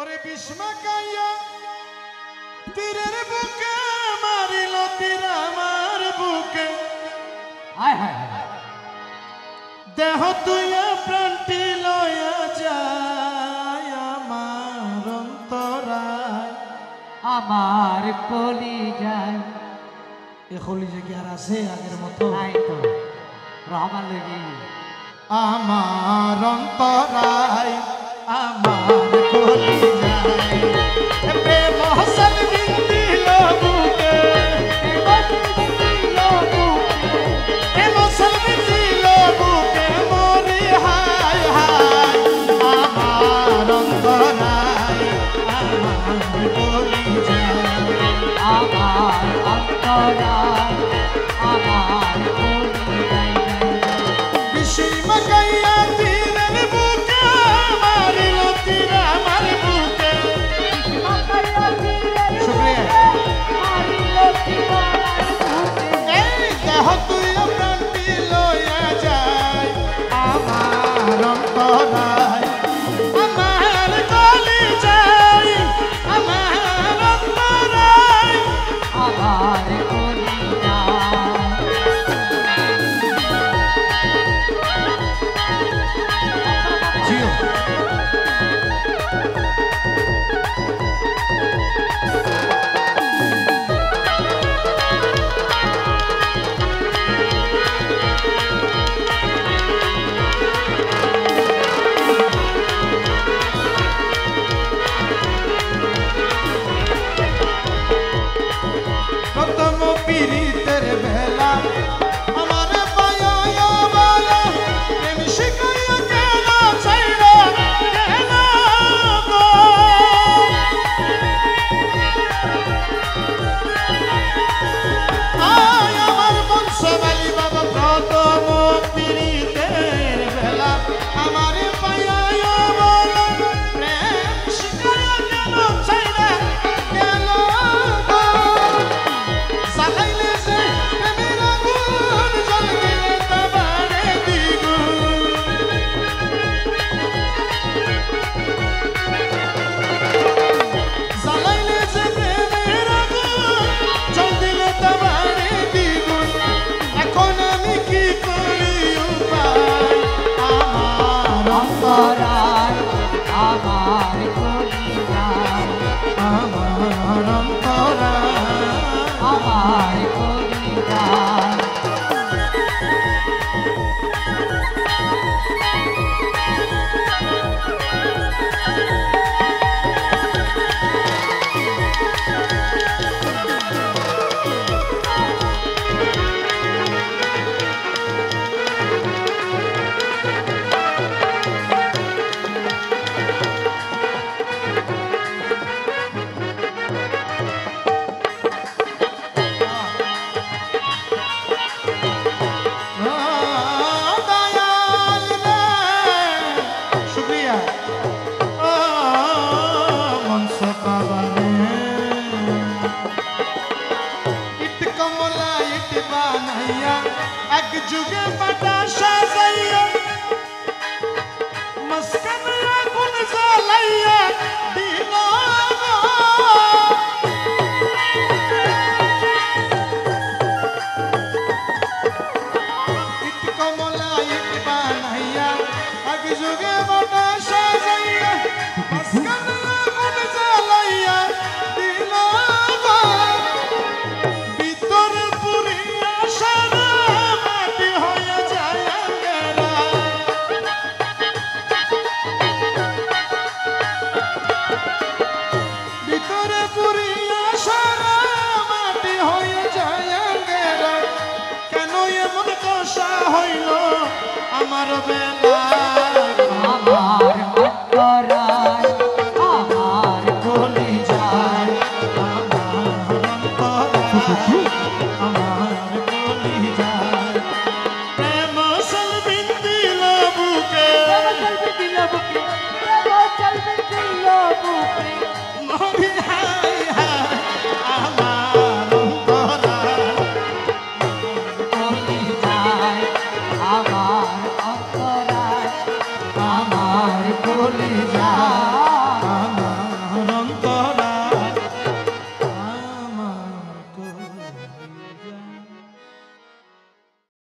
ওরে বিষ্মা কাইয়া তীরের বুকে মারিল তীর আমার বুকে। আয় হায় দেহ তুইয়া প্রাণটি লয়া যায় আমার অন্তরায়। আমার কলি যায়। এ কলিজা কি আর আছে আগের মতো? নাই তো। রহমান লেগে আমার অন্তরায়। আমার অন্তরা আমার you get? আমার বেলা